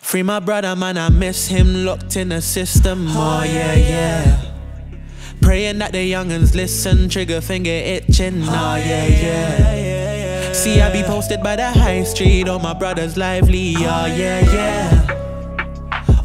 Free my brother, man, I miss him locked in the system. Oh, oh yeah, yeah. Praying that the youngins listen, trigger finger itching. Oh, oh yeah, yeah. See, I be posted by the high street, all my brothers lively. Oh, oh yeah, yeah.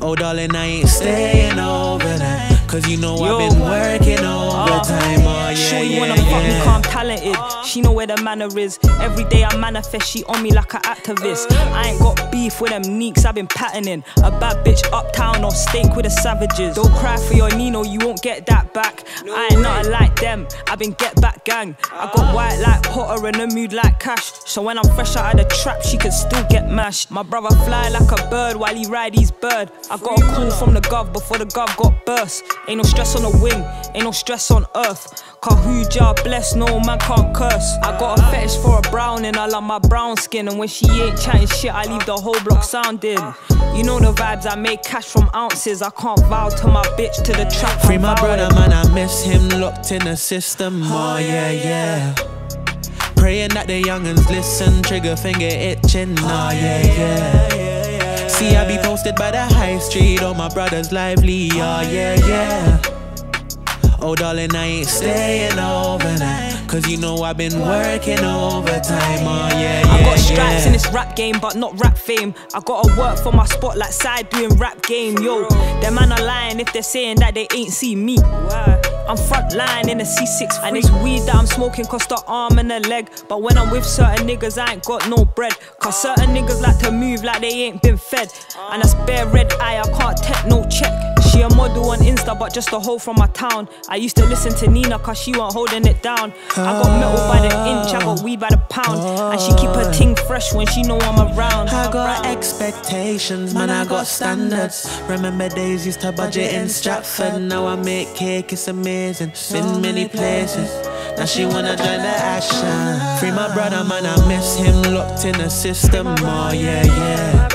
Oh, darling, I ain't staying overnight. Cause you know. I've been working overtime. Oh, yeah, Sure you yeah, wanna fuck me, calm talented. She know where the manner is. Every day I manifest, she on me like an activist. I ain't got beef with them neeks, I've been patterning. A bad bitch uptown or steak with the savages. Don't cry for your Nino, you won't get that back. I ain't nothing like them, I've been get back gang. I got white like Potter and a mood like cash. So when I'm fresh out of the trap, she can still get mashed. My brother fly like a bird while he ride his bird. I got a call from the gov before the gov got burst. Ain't no stress on the wing, ain't no stress on earth. Cause who Jah bless, no man can't curse. I got a fetish for a brown and I love my brown skin. And when she ain't chatting shit, I leave the whole block sounding. You know the vibes, I make cash from ounces. I can't vow to my bitch to the trap. Free my brother, man, I miss him locked in the system. Oh, oh yeah, yeah. Praying that the youngins listen, trigger finger itching. Oh, oh yeah, yeah. See, I be posted by the high street, all my brothers lively. Oh, oh yeah, yeah. Oh, darling, I ain't staying overnight. Cause you know I've been working overtime. Oh, yeah, yeah. I got stripes yeah. in this rap game, but not rap fame. I gotta work for my spot like side doing rap game. Yo, them man are lying if they're saying that they ain't see me. I'm front line in a C6 and it's weed that I'm smoking cost the arm and the leg. But when I'm with certain niggas, I ain't got no bread. Cause certain niggas like to move like they ain't been fed. And that's bare red eye, on Insta, but just a hoe from my town. I used to listen to Nina cause she wasn't holding it down. I got metal by the inch, I got weed by the pound. And she keep her ting fresh when she know I'm around. I got expectations, man, I got standards. Remember days used to budget in Stratford. Now I make cake, it's amazing. Been many places. Now she wanna join the action. Free my brother, man, I miss him locked in the system. Oh, yeah, yeah.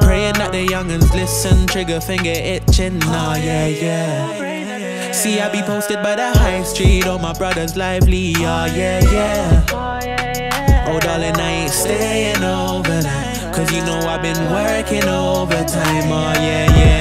Praying that the youngins listen, trigger finger itching. Oh, yeah, yeah. See, I be posted by the high street, all my brothers lively. Oh, yeah, yeah. Oh, darling, I ain't staying overnight. Cause you know I've been working overtime. Oh, yeah, yeah,